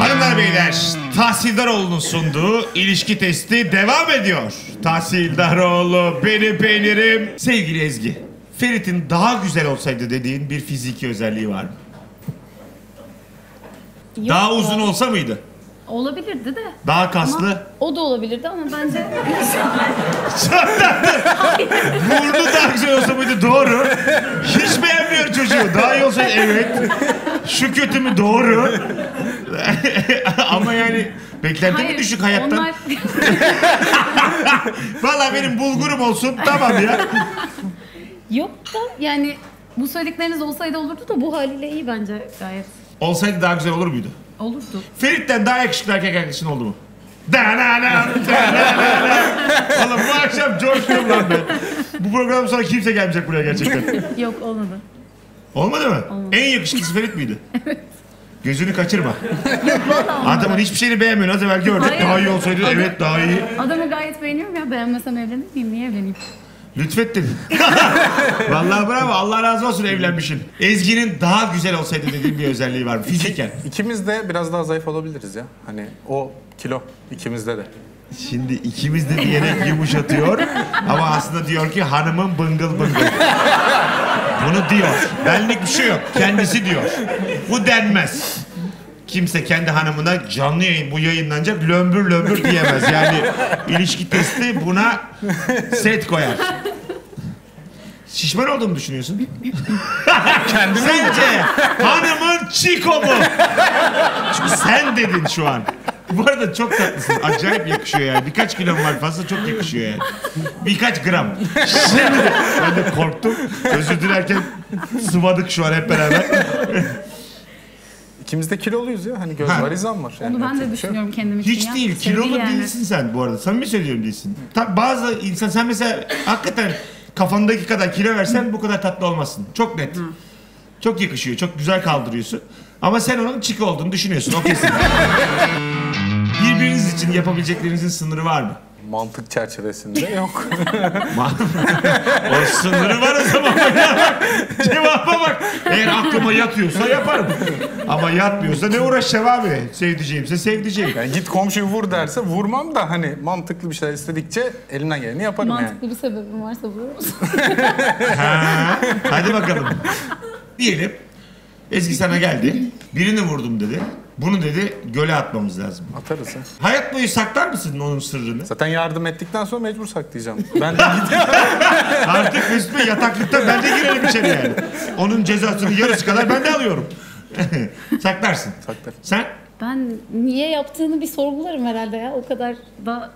Hanımlar beyler, Tahsildaroğlu'nun sunduğu ilişki testi devam ediyor. Tahsildaroğlu, benim peynirim. Sevgili Ezgi, Ferit'in daha güzel olsaydı dediğin bir fiziki özelliği var mı? Yok Daha ya. uzun olsa mıydı? Olabilirdi de. Daha kaslı? Ama o da olabilirdi ama bence Burnu daha güzel olsa mıydı? Doğru. Hiç beğenmiyor çocuğu. Daha iyi olsaydı evet. Şu kötü mü? Doğru. Ama yani beklentin mi düşük hayattan? Onlar... Valla benim bulgurum olsun tamam ya. Yok da yani Bu söyledikleriniz olsaydı olurdu da bu haliyle iyi bence gayet. Olsaydı daha güzel olur muydu? Olurdu. Ferit'ten daha yakışıklı erkek arkadaşın oldu mu? Da-na-na, da-na-na-na. Oğlum bu akşam coşuyorum lan ben. Bu programdan sonra kimse gelmeyecek buraya gerçekten. Yok olmadı. Olmadı mı? En yakışıklısı Ferit miydi? Gözünü kaçırma. Adamın hiçbir şeyini beğenmiyorsun. Az evvel gördük. Hayır. Daha iyi olsaydı evet daha iyi. Adamı gayet beğeniyorum ya beğenmesem evlenir miyim? Niye evleneyim? Lütfettin. Vallahi bravo. Allah razı olsun evlenmişsin. Ezgi'nin daha güzel olsaydı dediğim bir özelliği var mı? Fiziken. İkimiz de biraz daha zayıf olabiliriz ya. Hani o kilo ikimizde de. Şimdi ikimiz de diyerek yumuşatıyor. Ama aslında diyor ki hanımın bıngıl bıngıl. Bunu diyor. Benlik bir şey yok. Kendisi diyor. Bu denmez. Kimse kendi hanımına canlı yayın bu yayınlanacak lömbür lömbür diyemez. Yani ilişki testi buna set koyar. Şişman olduğumu düşünüyorsun? Sence hanımın çiko mu? Çünkü sen dedin şu an. Bu arada çok tatlısın. Acayip yakışıyor yani. Birkaç kilom var fazla çok yakışıyor yani. Birkaç gram. Şimdi ben de korktum. Özür dilerken sıvadık şu an hep beraber. İkimiz de kiloluyuz ya. Hani göz Ha. var izan var. Yani Onu ben yapacak de bir şey yok. düşünüyorum kendim için Hiç ya. değil. Şey Kilolu yani. değilsin sen bu arada. Samimi söylüyorum değilsin. Ta, bazı insan sen mesela hakikaten kafandaki kadar kilo versen bu kadar tatlı olmazsın. Çok net. Çok yakışıyor. Çok güzel kaldırıyorsun. Ama sen onun çik olduğunu düşünüyorsun. O kesin. Birbiriniz için yapabileceklerinizin sınırı var mı? Mantık çerçevesinde yok. o sınırı var o zaman. Cevaba bak. Eğer aklıma yatıyorsa yaparım. Ama yatmıyorsa ne uğraşacağım abi? Sevdiceğimse sevdiceğim. Yani git komşuyu vur derse vurmam da hani mantıklı bir şeyler istedikçe elimden geleni yaparım yani. Mantıklı bir sebebim varsa vurur musun? Ha, hadi bakalım. Diyelim Ezgi sana geldi. Birini vurdum dedi. Bunu dedi göle atmamız lazım. Atarız ha. Hayat boyu saklar mısın onun sırrını? Zaten yardım ettikten sonra mecbur saklayacağım. Ben de git. Artık Bey yataklıkta ben de girerim içeri yani. Onun cezasının yarısı kadar ben de alıyorum. Saklarsın. Saklarım. Sen? Ben niye yaptığını bir sorgularım herhalde ya. O kadar da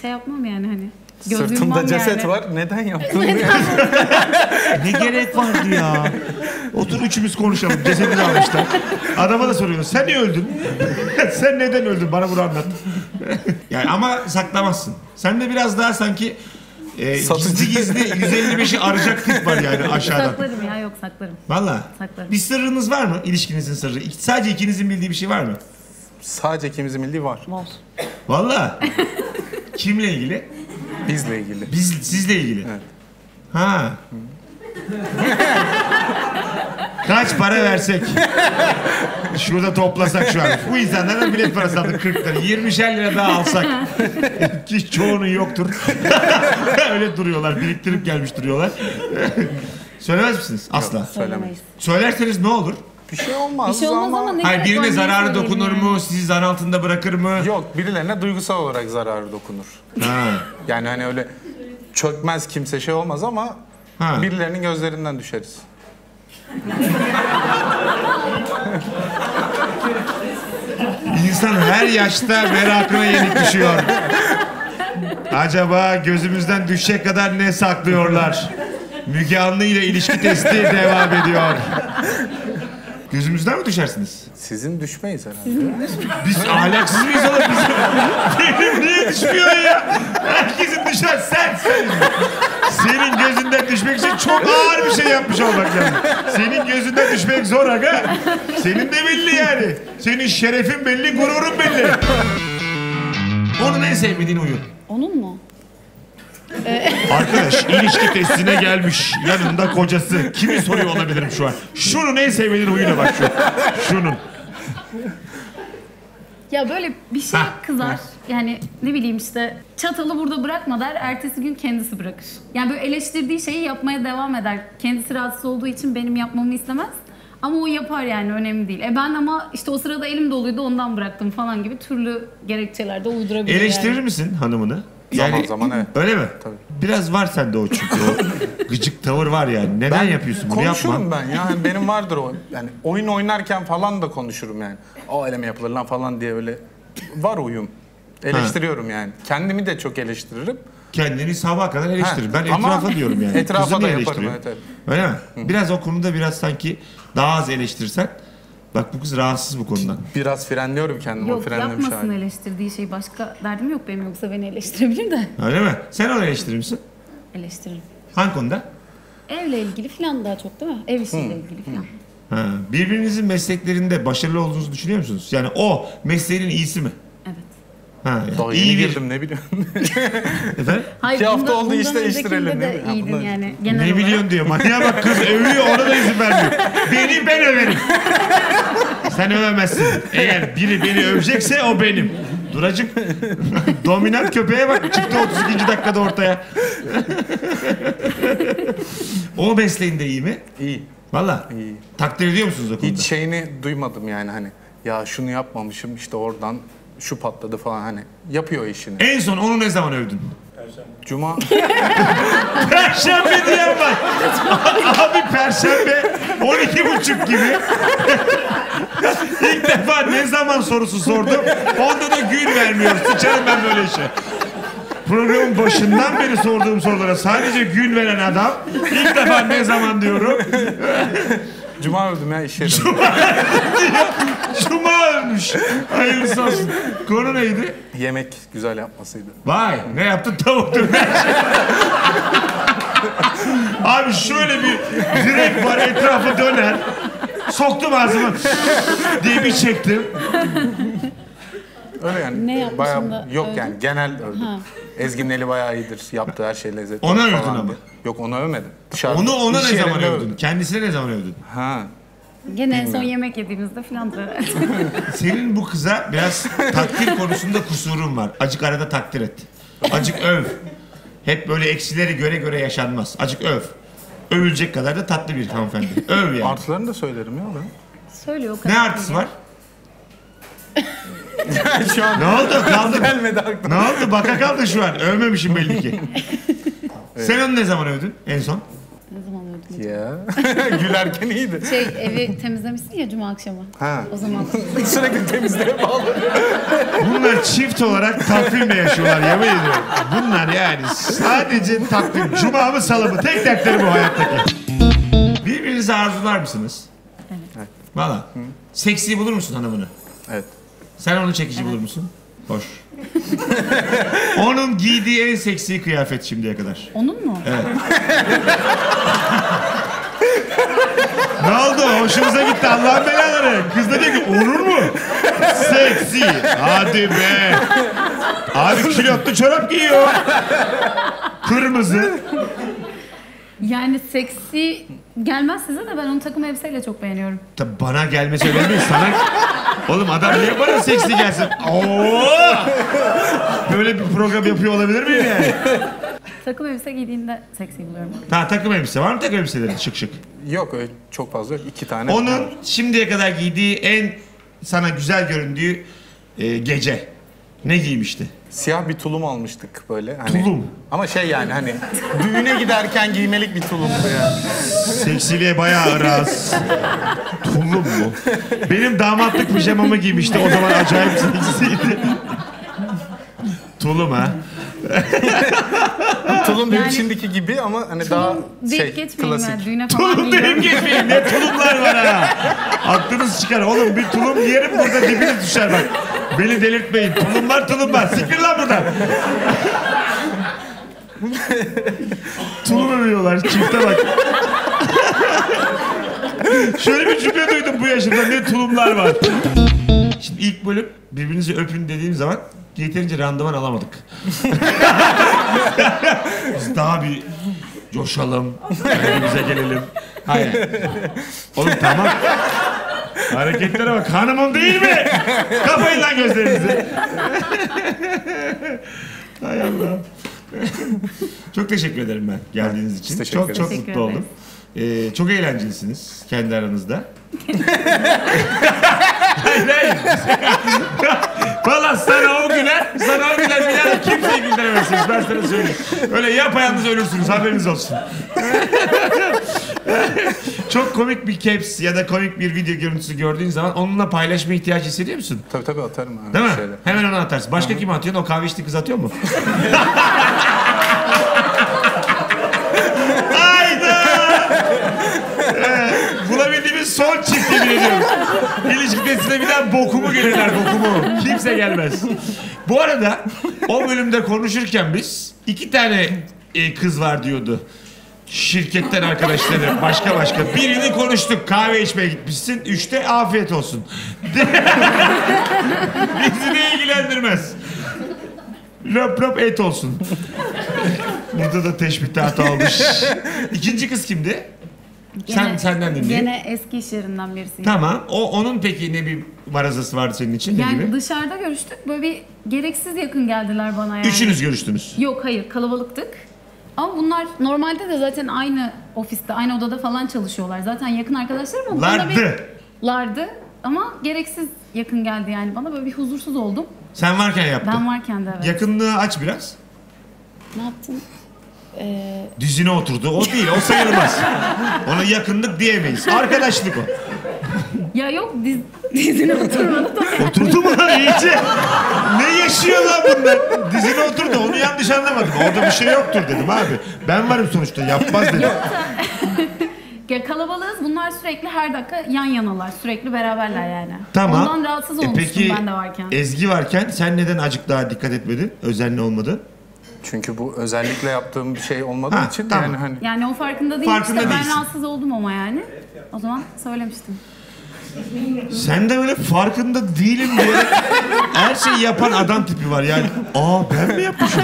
şey yapmam yani hani. Göz Sırtımda ceset yani. var. Neden yaptın? Ne gerek vardı ya? Otur üçümüz konuşalım. Cesedini almışlar. Adama da soruyoruz. Sen niye öldün? Sen neden öldün? Bana bunu anlat. yani ama saklamazsın. Sen de biraz daha sanki e, Satıcı. gizli gizli 155'i arayacak tip var yani aşağıdan. Saklarım ya yok saklarım. Valla. Saklarım. Bir sırrınız var mı? İlişkinizin sırrı. Sadece ikinizin bildiği bir şey var mı? Sadece ikimizin bildiği var. Var. Valla. Kimle ilgili? Bizle ilgili. Biz sizle ilgili. Evet. Ha. Kaç para versek? Şurada toplasak şu an. Bu insanlardan bilet parası aldık 40 lira. 20'şer lira daha alsak. Ki çoğunun yoktur. Öyle duruyorlar. Biriktirip gelmiş duruyorlar. Söylemez misiniz? Asla. Söylemeyiz. Söylerseniz ne olur? Bir şey olmaz, Bir şey olmaz ama ne Hayır birine zararı dokunur yani? mu? Sizi zan altında bırakır mı? Yok birilerine duygusal olarak zararı dokunur. Ha. Yani hani öyle çökmez kimse şey olmaz ama Ha. birilerinin gözlerinden düşeriz. İnsan her yaşta merakına yenik düşüyor. Acaba gözümüzden düşecek kadar ne saklıyorlar? Müge Anlı ile ilişki testi devam ediyor. Gözümüzden mi düşersiniz? Sizin düşmeyiz herhalde. Biz ahlaksız mıyız oğlum? Bizim, benim niye düşmüyor ya? Herkesin düşer sen sen. Senin gözünden düşmek için çok ağır bir şey yapmış olmak lazım. Senin gözünden düşmek zor aga. Senin de belli yani. Senin şerefin belli, gururun belli. Onun en sevmediğin huyu. Onun mu? Arkadaş ilişki testine gelmiş. Yanında kocası. Kimi soruyor olabilirim şu an? Şunun en sevmediğin huyuna bak şu. Şunun. Ya böyle bir şey kızar. Yani ne bileyim işte çatalı burada bırakma der. Ertesi gün kendisi bırakır. Yani böyle eleştirdiği şeyi yapmaya devam eder. Kendisi rahatsız olduğu için benim yapmamı istemez. Ama o yapar yani önemli değil. E ben ama işte o sırada elim doluydu ondan bıraktım falan gibi türlü gerekçelerde uydurabilir Eleştirir yani. misin hanımını? Zaman zaman evet. Öyle mi? Tabii. Biraz var sende o çünkü o gıcık tavır var yani. Neden yapıyorsun bunu konuşurum yapma. ben ya. Yani benim vardır o. Yani oyun oynarken falan da konuşurum yani. O öyle mi yapılır lan falan diye öyle var uyum. Eleştiriyorum yani. Kendimi de çok eleştiririm. kendini sabaha kadar eleştirir. Ha, Ben ama etrafa diyorum yani. etrafa Kızı da yaparım, evet, evet. Öyle mi? Biraz o konuda biraz sanki daha az eleştirsen. Bak bu kız rahatsız bu konudan. Biraz frenliyorum kendimi. Yok frenlemiş yapmasın hali. eleştirdiği şey başka derdim yok benim yoksa beni eleştirebilir de Öyle mi? Sen onu eleştirir misin? eleştiririm. Hangi konuda? Evle ilgili falan daha çok değil mi? Ev işiyle ilgili falan. Ha, birbirinizin mesleklerinde başarılı olduğunuzu düşünüyor musunuz? Yani o mesleğinin iyisi mi? Ha, yani Daha iyi yeni bir... girdim ne biliyorum. Efendim? Hayır, İki hafta oldu işte değiştirelim, de? Ha, iyiydin bundan- yani genel Ne olarak. biliyorsun diyor. Manyağa bak kız övüyor ona da izin vermiyor. Beni ben överim. Sen övemezsin. Eğer biri beni övecekse o benim. Duracık. Dominant köpeğe bak çıktı 32. dakikada ortaya. o mesleğinde iyi mi? İyi. Valla. İyi. Takdir ediyor musunuz o konuda? Hiç şeyini duymadım yani hani. Ya şunu yapmamışım işte oradan şu patladı falan hani. Yapıyor işini. En son onu ne zaman övdün? Cuma Perşembe diyen var. Abi perşembe 12 buçuk gibi. İlk defa ne zaman sorusu sordum. Onda da gün vermiyor. Sıçarım ben böyle işe. Programın başından beri sorduğum sorulara sadece gün veren adam. İlk defa ne zaman diyorum. Cuma öldüm ya iş yerinde. Cuma ölmüş. Hayırlısı olsun. Konu neydi? Yemek güzel yapmasıydı. Vay ne yaptın tavuk döner. Abi şöyle bir direk var etrafı döner. Soktum ağzıma diye bir çektim. Öyle yani. Ne yapmışım bayağı, da Yok övdün? yani genel övdüm. Ezgi'nin eli bayağı iyidir. Yaptığı her şey lezzetli. Ona övdün ama. Yok onu övmedim. Dışarıda. Onu ona ne zaman övdün? Kendisine ne zaman övdün? Ha. Gene en son yemek yediğimizde filandır herhalde. Senin bu kıza biraz takdir konusunda kusurun var. Acık arada takdir et. Acık öv. Hep böyle eksileri göre göre yaşanmaz. Acık öv. Övülecek kadar da tatlı bir hanımefendi. Öv yani. Artılarını da söylerim ya ben. Söylüyor o kadar. Ne artısı var? Şu an Ne oldu? Kaldın. gelmedi aklıma. Ne oldu? Baka kaldı şu an. Övmemişim belli ki. Sen onu ne zaman övdün en son? Ne zaman öldüm? Ya. Gülerken iyiydi. Şey evi temizlemişsin ya cuma akşamı. Ha. O zaman Sürekli temizliğe bağlı. Bunlar çift olarak takvimle yaşıyorlar yemin ediyorum. Bunlar yani sadece takvim. Cuma mı salı mı? Tek dertleri bu hayattaki. Birbirinizi arzular mısınız? Evet. Valla. Seksi bulur musun hanımını? Evet. Sen onu çekici bulur musun? Hoş. Onun giydiği en seksi kıyafet şimdiye kadar. onun mu? Ne oldu? Hoşunuza gitti Allah'ın belaları. Kız da diyor ki olur mu? Seksi. Hadi be. Abi kilotlu çorap giyiyor. Kırmızı. Yani seksi gelmez size de ben onu takım elbiseyle çok beğeniyorum. Tabi bana gelmesi önemli değil. Sana... Oğlum adam niye bana seksi gelsin? Oo! Böyle bir program yapıyor olabilir miyim yani? Takım elbise giydiğinde seksi buluyorum. Ha takım elbise var mı takım elbiseleri şık şık? Yok öyle çok fazla yok. İki tane. Onun şimdiye kadar giydiği en sana güzel göründüğü e, gece. Ne giymişti? Siyah bir tulum almıştık böyle. Hani, Tulum? Ama şey yani hani düğüne giderken giymelik bir tulumdu yani. Seksiliğe bayağı raz. Tulum mu? Benim damatlık pijamamı giymişti. O zaman acayip seksiydi. Tulum ha. Tulum Yani- şimdiki gibi ama hani daha Tulum deyip şey klasik. yani düğüne falan Tulum dedim geçmeyin. Ne tulumlar var ha. Aklınız çıkar. Oğlum bir tulum giyerim burada dibiniz düşer bak. Beni delirtmeyin. Tulum var tulum var. Siktir lan buradan. tulum övüyorlar. Çifte bak. Şöyle bir cümle duydum bu yaşımda. Ne tulumlar var. Şimdi ilk bölüm birbirinizi öpün dediğim zaman yeterince randıman alamadık. Biz daha bir coşalım, kendimize gelelim. Hayır. Oğlum tamam. Hareketlere bak. Hanımım değil mi? Kapayın lan gözlerinizi. Hay Allah. çok teşekkür ederim ben geldiğiniz için. teşekkür Çok çok mutlu oldum. Ee, çok eğlencelisiniz kendi aranızda. hayır hayır. Valla sana o güler, sana o güler daha kimseyi güldüremezsiniz. Ben sana söyleyeyim. Öyle yapayalnız ölürsünüz haberiniz olsun. Çok komik bir caps ya da komik bir video görüntüsü gördüğün zaman onunla paylaşma ihtiyacı hissediyor musun? Tabii tabii atarım. Abi Değil mi? Şeyler. Hemen onu atarsın. Başka kime atıyorsun? O kahve içti kız atıyor mu? Hayda! Bulabildiğimiz son çift yemin ediyorum. İlişkide size bir daha bokumu gelirler bokumu. Kimse gelmez. Bu arada o bölümde konuşurken biz iki tane e, kız var diyordu. Şirketten arkadaşları başka başka. Birini konuştuk kahve içmeye gitmişsin. Üçte afiyet olsun. Bizi de ilgilendirmez. Löp löp et olsun. Burada da teşbihte hata olmuş. İkinci kız kimdi? Sen senden dinleyeyim. Gene eski iş yerinden birisi. Tamam. O onun peki ne bir marazası vardı senin için? Ne Yani gibi? dışarıda görüştük. Böyle bir gereksiz yakın geldiler bana yani. Üçünüz görüştünüz. Yok hayır kalabalıktık. Ama bunlar normalde de zaten aynı ofiste, aynı odada falan çalışıyorlar. Zaten yakın arkadaşlarım ama Lardı. bir- Lardı. Ama gereksiz yakın geldi yani bana. Böyle bir huzursuz oldum. Sen varken yaptın. Ben varken de evet. Yakınlığı aç biraz. Ne yaptın? Ee, Dizine oturdu. O değil. O sayılmaz. Ona yakınlık diyemeyiz. Arkadaşlık o. ya yok diz, dizine oturmadı da. Oturdu mu lan iyice? Ne yaşıyor lan bunlar? Dizine oturdu. Onu yanlış anlamadım. Orada bir şey yoktur dedim abi. Ben varım sonuçta. Yapmaz dedim. Ya kalabalığız. Bunlar sürekli her dakika yan yanalar. Sürekli beraberler yani. Tamam. Ondan rahatsız E olmuştum peki ben de varken. Ezgi varken sen neden acık daha dikkat etmedin? Özenli olmadı. Çünkü bu özellikle yaptığım bir şey olmadığı Ha, için tamam. yani hani Yani o farkında değil. Farkında işte ben rahatsız oldum ama yani. O zaman söylemiştim. Sen de böyle farkında değilim diye her şeyi yapan adam tipi var yani. Aa ben mi yapmışım?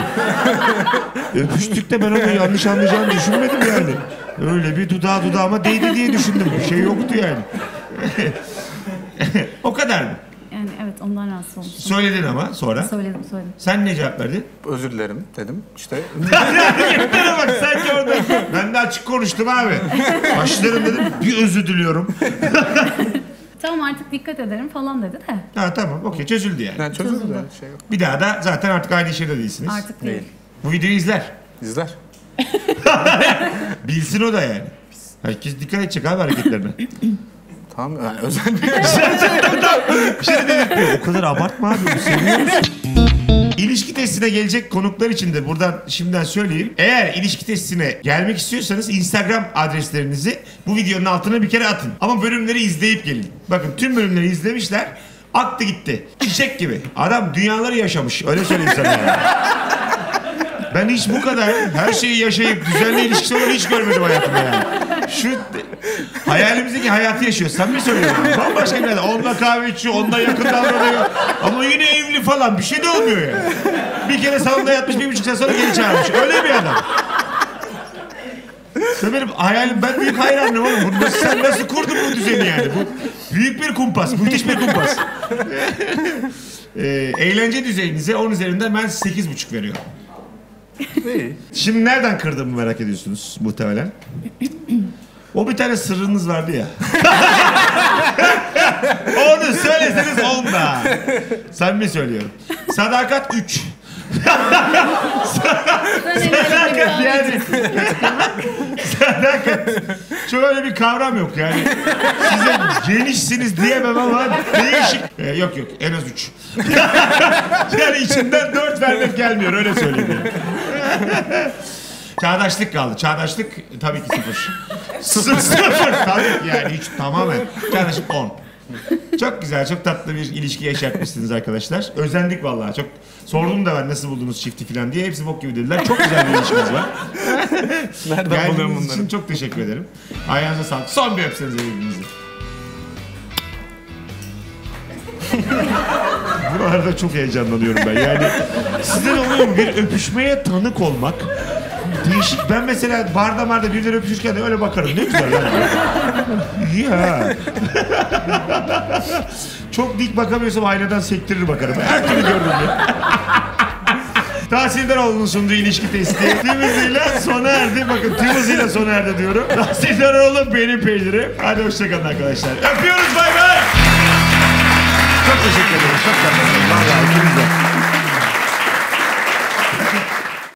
Öpüştük de ben onu yanlış anlayacağını düşünmedim yani. Öyle bir dudağı dudağıma değdi diye düşündüm. Bir şey yoktu yani. o kadar mı? Yani evet ondan rahatsız olmuştum. Söyledin ama sonra. Söyledim söyledim. Sen ne cevap verdin? özür dilerim dedim. İşte Bana bak sanki orada. Ben de açık konuştum abi. Başlarım dedim. Bir özür diliyorum. Tamam artık dikkat ederim falan dedi de. Ha tamam okey çözüldü yani. yani çözüldü şey yok. Bir daha da zaten artık aynı iş yerinde değilsiniz. Artık değil. Değil. Bu videoyu izler. İzler. Bilsin o da yani. Herkes dikkat edecek abi hareketlerine. Tamam yani özel bir o kadar abartma abi. bunu Seviyor musun? İlişki testine gelecek konuklar için de buradan şimdiden söyleyeyim. Eğer ilişki testine gelmek istiyorsanız Instagram adreslerinizi bu videonun altına bir kere atın. Ama bölümleri izleyip gelin. Bakın tüm bölümleri izlemişler. Aktı gitti. Çiçek gibi. Adam dünyaları yaşamış. Öyle söyleyeyim sana. Ben hiç bu kadar her şeyi yaşayıp düzenli ilişkisi olan hiç görmedim hayatımda yani. Şu hayalimizdeki hayatı yaşıyor. Sen mi söylüyorsun? Bambaşka bir adam. Onunla kahve içiyor, onunla yakın davranıyor. Ama yine evli falan. Bir şey de olmuyor yani. Bir kere salonda yatmış bir buçuk saat sonra geri çağırmış. Öyle bir adam. Sen benim hayalim, ben büyük hayranım oğlum. Bunu nasıl, sen nasıl kurdun bu düzeni yani? Bu büyük bir kumpas, müthiş bir kumpas. Ee, eğlence düzeyinize 10 üzerinden ben 8,5 veriyorum. Değil. Şimdi nereden kırdığımı merak ediyorsunuz muhtemelen. O bir tane sırrınız vardı ya. Onu söyleseniz onda. Samimi söylüyorum. Sadakat 3. Sadakat yani. Sadakat. Çok öyle bir kavram yok yani. Size genişsiniz diyemem ama değişik. Ee, yok yok en az 3. yani içinden 4 vermek gelmiyor öyle söyleyeyim. yani. Çağdaşlık kaldı. Çağdaşlık tabii ki sıfır. sıfır. sıfır. Tabii yani hiç tamamen. Çağdaşlık 10. Çok güzel, çok tatlı bir ilişki yaşatmışsınız arkadaşlar. Özendik vallahi. Çok sordum da ben nasıl buldunuz çifti falan diye. Hepsi bok gibi dediler. Çok güzel bir ilişkiniz var. Nereden buluyorum Geldiğiniz bunları? için çok teşekkür ederim. Ayağınıza sağlık. Son bir öpsenize birbirinizi. Bu arada çok heyecanlanıyorum ben. Yani size de oluyor mu? Bir öpüşmeye tanık olmak. Değişik. Ben mesela barda marda birileri öpüşürken de öyle bakarım. Ne güzel lan. ya. çok dik bakamıyorsam aynadan sektirir bakarım. Her türlü gördüm ya. Tahsildaroğlu'nun sunduğu ilişki testi tüm hızıyla sona erdi. Bakın tüm hızıyla sona erdi diyorum. Tahsildaroğlu benim peynirim. Hadi hoşçakalın arkadaşlar. Öpüyoruz bay bay. Çok teşekkür ederim. Çok tatlı. Vallahi ikiniz de.